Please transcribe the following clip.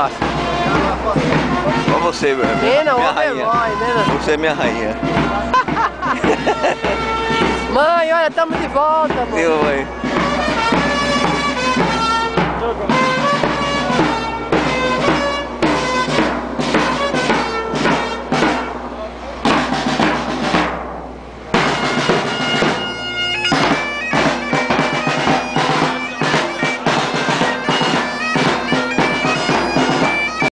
Márcio. Ó você, é minha, Nena, minha ô rainha. Nena. Né, né? Você é minha rainha. Mãe, olha, estamos de volta, mãe. Eu, mãe.